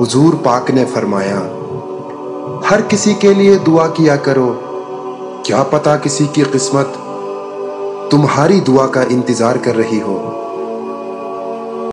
हुजूर पाक ने फरमाया, हर किसी के लिए दुआ किया करो। क्या पता किसी की किस्मत तुम्हारी दुआ का इंतज़ार कर रही हो?